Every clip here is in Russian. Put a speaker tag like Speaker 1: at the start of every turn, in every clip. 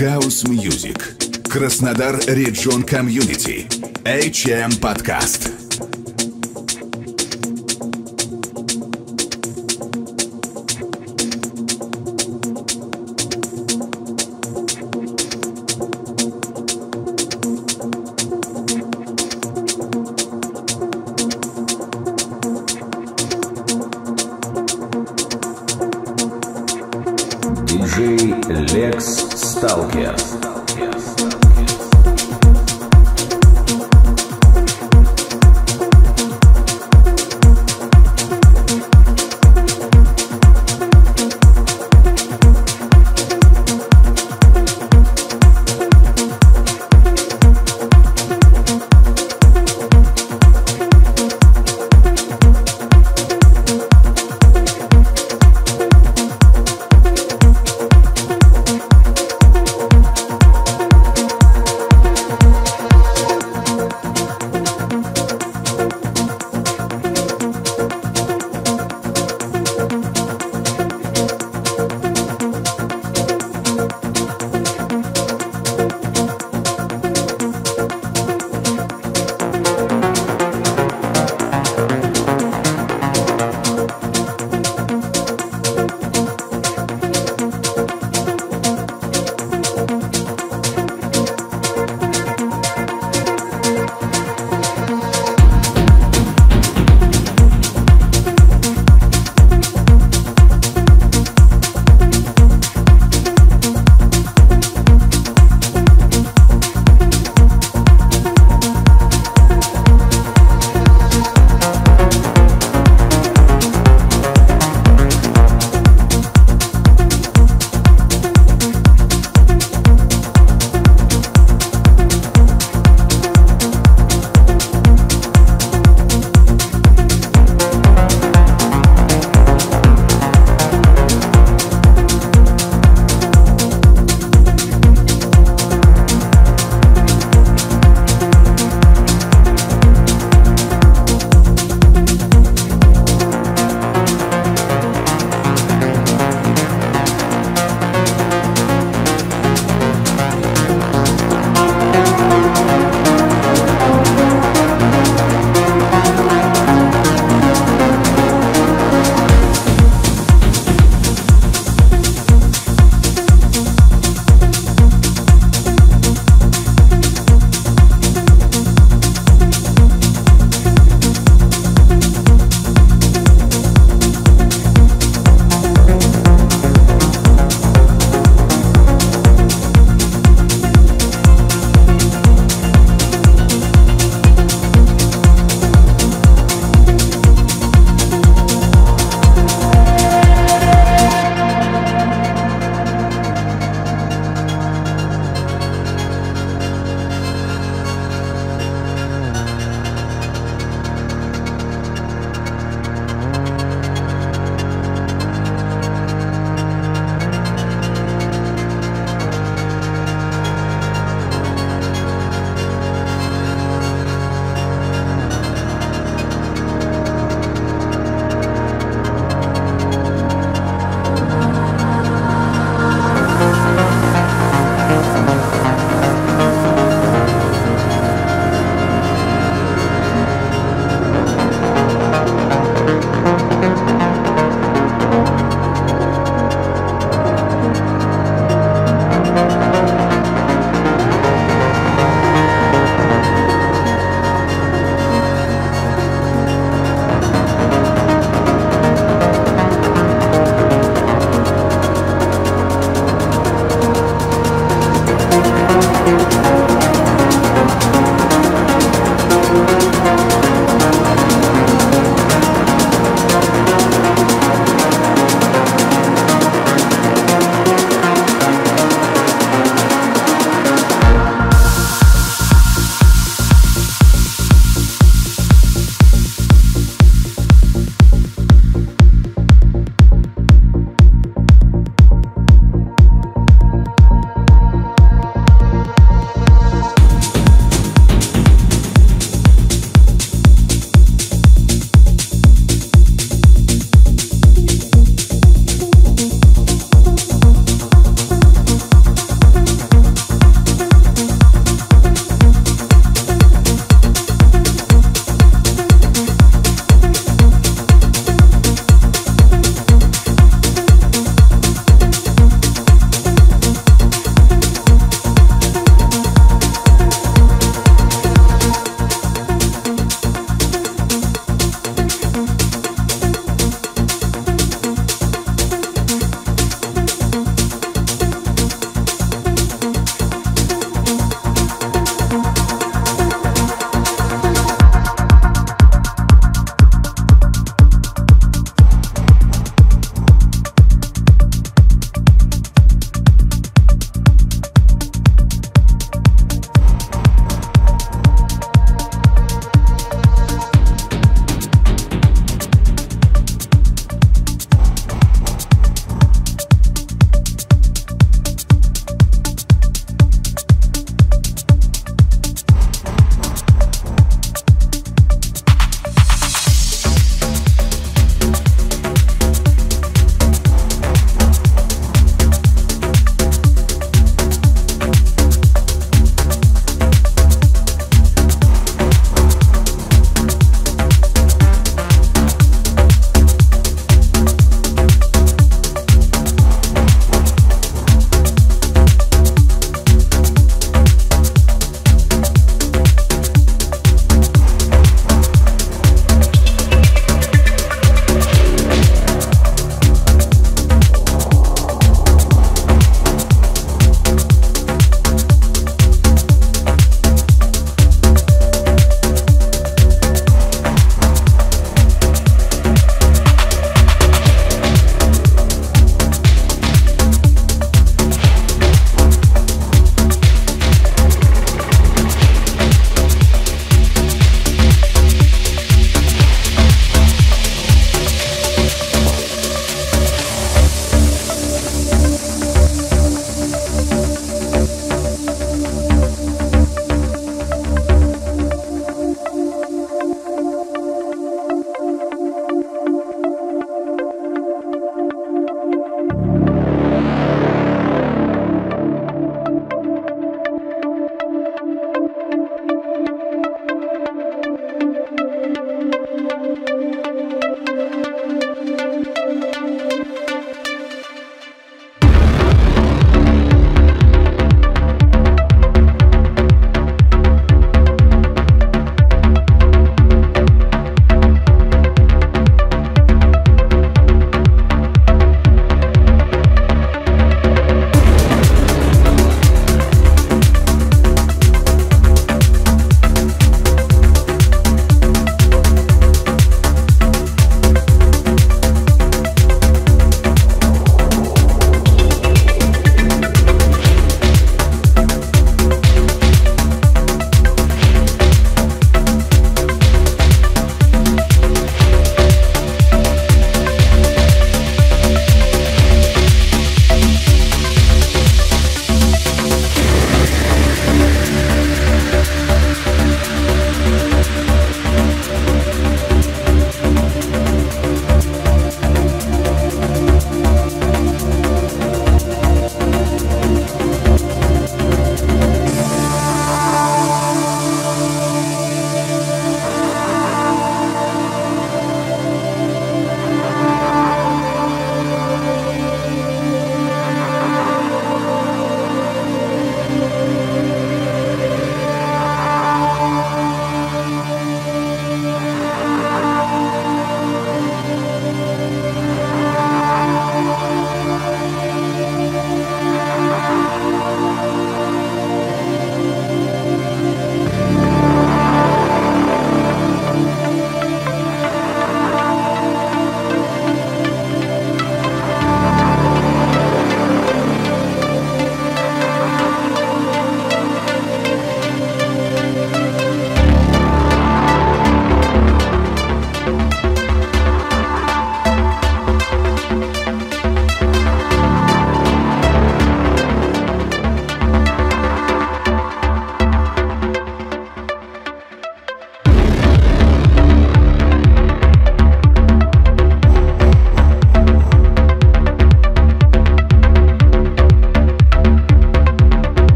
Speaker 1: House Music. Краснодар Region Community. HM Podcast.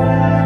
Speaker 2: Thank.